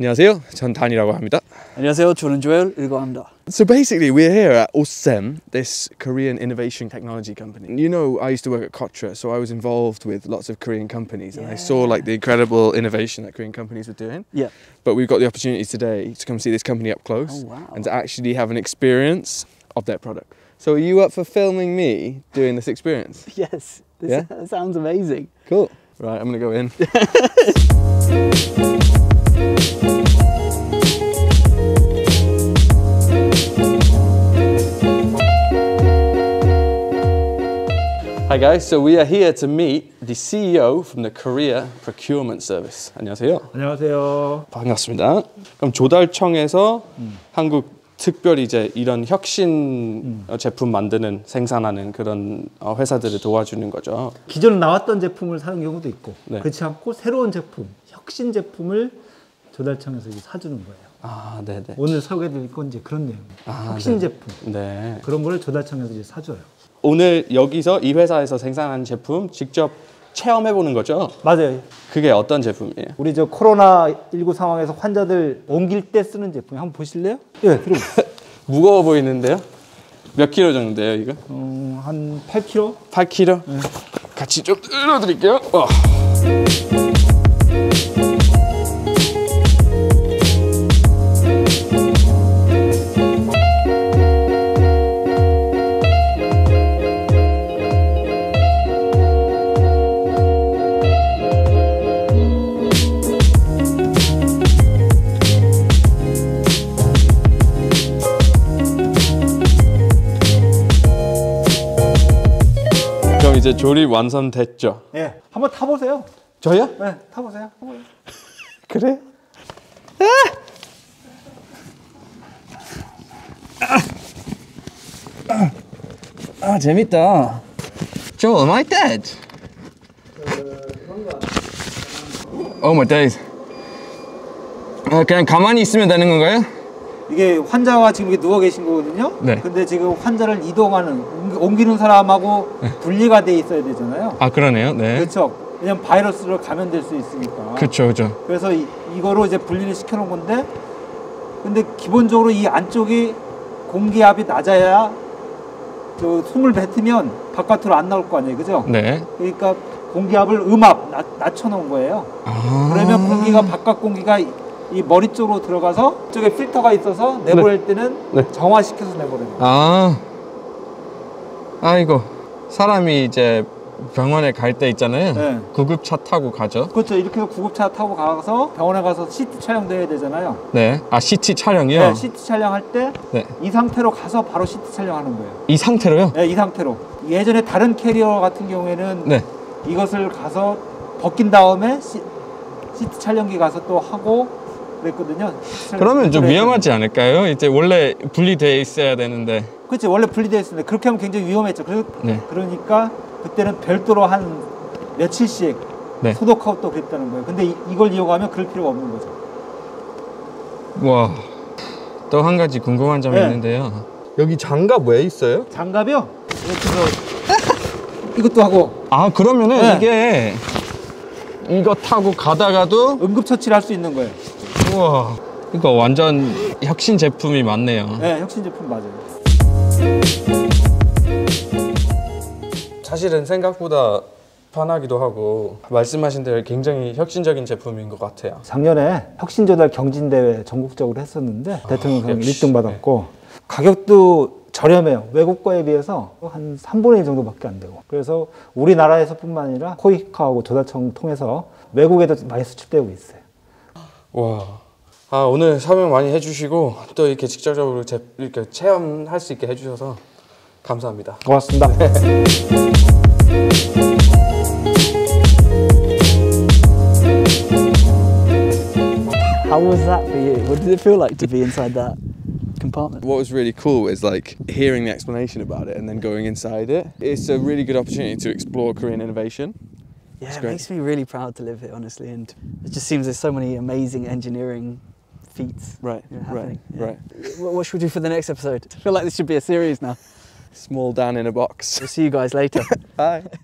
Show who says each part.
Speaker 1: 안녕하세요. 전 단이라고 합니다.
Speaker 2: 안녕하세요. 저는 조엘이라고 합니다.
Speaker 1: So basically, we're here at OSEM, this Korean innovation technology company. You know, I used to work at Kotra, so I was involved with lots of Korean companies, and I saw like the incredible innovation that Korean companies were doing.
Speaker 2: Yeah.
Speaker 1: But we've got the opportunity today to come see this company up close
Speaker 2: Oh, wow.
Speaker 1: and to actually have an experience of their product. So are you up for filming me doing this experience?
Speaker 2: Yes. This
Speaker 1: Yeah?
Speaker 2: sounds amazing.
Speaker 1: Cool. Right, I'm gonna go in. Hi guys, so we are here to meet the CEO from the Korea Procurement Service. 안녕하세요.
Speaker 3: 안녕하세요.
Speaker 1: 반갑습니다. 그럼 조달청에서 한국 특별히 이제 이런 혁신 어, 제품 만드는 생산하는 그런 어, 회사들을 도와주는 거죠.
Speaker 3: 기존 나왔던 제품을 사는 경우도 있고
Speaker 1: 네.
Speaker 3: 그렇지 않고 새로운 제품, 혁신 제품을 조달청에서 사주는 거예요.
Speaker 1: 아, 네, 네.
Speaker 3: 오늘 소개해드릴 건 이제 그런 내용이에요.
Speaker 1: 아,
Speaker 3: 혁신
Speaker 1: 네.
Speaker 3: 제품
Speaker 1: 네.
Speaker 3: 그런 거를 조달청에서 이제 사줘요.
Speaker 1: 오늘 여기서 이 회사에서 생산한 제품 직접 체험해 보는 거죠.
Speaker 3: 맞아요.
Speaker 1: 그게 어떤 제품이에요?
Speaker 3: 우리 저 코로나 19 상황에서 환자들 옮길 때 쓰는 제품 한번 보실래요? 예, 들어.
Speaker 1: 무거워 보이는데요? 몇 킬로 정도 돼요, 이거?
Speaker 3: 어, 한 8kg?
Speaker 1: 8킬로? 같이 좀 들어 드릴게요. 어. 이제 조립 완성됐죠?
Speaker 3: 예, 한번 타보세요.
Speaker 1: 저요?
Speaker 3: 네, 타보세요.
Speaker 1: 그래? 아, 재밌다. Joel, am I dead? Oh my days. 아, 그냥 가만히 있으면 되는 건가요?
Speaker 3: 이게 환자가 지금 이렇게 누워 계신 거거든요.
Speaker 1: 네.
Speaker 3: 근데 지금 환자를 이동하는 옮기- 옮기는 사람하고 분리가 돼 있어야 되잖아요.
Speaker 1: 아, 그러네요. 네.
Speaker 3: 그렇죠. 왜냐면 바이러스로 감염될 수 있으니까.
Speaker 1: 그렇죠, 그렇죠.
Speaker 3: 그래서 이, 이거로 이제 분리를 시켜놓은 건데, 근데 기본적으로 이 안쪽이 공기압이 낮아야 저 숨을 뱉으면 바깥으로 안 나올 거 아니에요, 그죠?
Speaker 1: 네.
Speaker 3: 그러니까 공기압을 음압 낮, 낮춰놓은 거예요.
Speaker 1: 아.
Speaker 3: 그러면 공기가 바깥 공기가 이, 이 머리 쪽으로 들어가서 쪽에 필터가 있어서 내보낼 때는
Speaker 1: 네.
Speaker 3: 정화시켜서 내보내요.
Speaker 1: 아, 아이고 사람이 이제 병원에 갈 때 있잖아요.
Speaker 3: 네.
Speaker 1: 구급차 타고 가죠.
Speaker 3: 그렇죠. 이렇게 해서 구급차 타고 가서 병원에 가서 CT 촬영도 해야 되잖아요.
Speaker 1: 네. 아 CT 촬영이요.
Speaker 3: 네, CT 촬영할 때이
Speaker 1: 네.
Speaker 3: 상태로 가서 바로 CT 촬영하는 거예요.
Speaker 1: 이 상태로요?
Speaker 3: 네, 이 상태로. 예전에 다른 캐리어 같은 경우에는
Speaker 1: 네.
Speaker 3: 이것을 가서 벗긴 다음에 시, CT 촬영기 가서 또 하고 그랬거든요.
Speaker 1: 그러면 좀. 위험하지 않을까요? 이제 원래 분리돼 있어야 되는데.
Speaker 3: 그렇죠. 원래 분리되어 있습니다. 그렇게 하면 굉장히 위험했죠. 그러,
Speaker 1: 네.
Speaker 3: 그러니까 그때는 별도로 한 며칠씩
Speaker 1: 네.
Speaker 3: 소독하고 또 그랬다는 거예요. 근데 이, 이걸 이용하면 그럴 필요가 없는 거죠.
Speaker 1: 와. 또 한 가지 궁금한 점이
Speaker 3: 네.
Speaker 1: 있는데요. 여기 장갑 왜 있어요?
Speaker 3: 장갑이요? 이렇게 이것도 하고
Speaker 1: 아 그러면은
Speaker 3: 네.
Speaker 1: 이게 이거 타고 가다가도
Speaker 3: 응급처치를 할 수 있는 거예요.
Speaker 1: 우와 이거 완전 혁신 제품이 많네요.
Speaker 3: 네, 혁신 제품 맞아요.
Speaker 1: 사실은 생각보다 편하기도 하고 말씀하신 대로 굉장히 혁신적인 제품인 것 같아요.
Speaker 3: 작년에 혁신조달 경진대회 전국적으로 했었는데 대통령상
Speaker 1: 아, 역시.
Speaker 3: 1등 받았고 가격도 저렴해요. 외국 거에 비해서 한 3분의 1 정도밖에 안 되고. 그래서 우리나라에서뿐만 아니라 코이카하고 조달청 통해서 외국에도 많이 수출되고 있어요.
Speaker 1: 와. 아 오늘 설명 많이 해주시고 또 이렇게 직접적으로 제, 이렇게 체험할 수 있게 해주셔서 감사합니다.
Speaker 3: 고맙습니다.
Speaker 2: How was that for you? What did it feel like to be inside that compartment?
Speaker 1: What was really cool is like hearing the explanation about it and then going inside it. It's a really good opportunity to explore Korean innovation.
Speaker 2: Yeah, it makes me really proud to live here, honestly. And it just seems there's so many amazing engineering feats
Speaker 1: Right,
Speaker 2: you know,
Speaker 1: right.
Speaker 2: Yeah.
Speaker 1: right.
Speaker 2: What, what should we do for the next episode? I feel like this should be a series now.
Speaker 1: Small Dan in a box.
Speaker 2: We'll see you guys later.
Speaker 1: Bye.